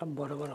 সব বড় বড়।